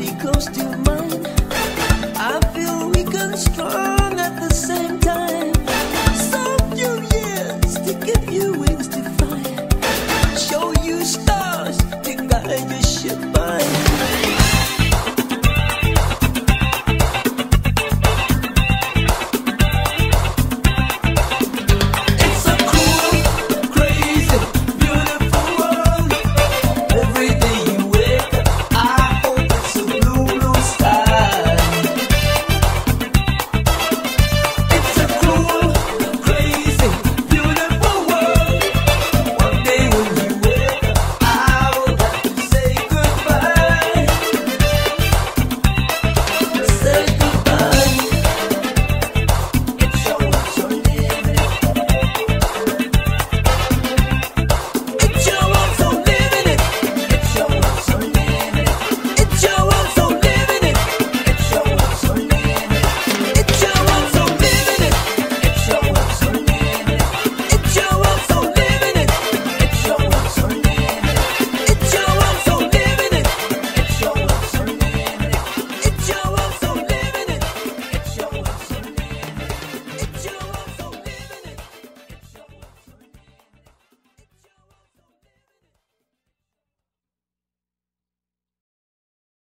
close to mine.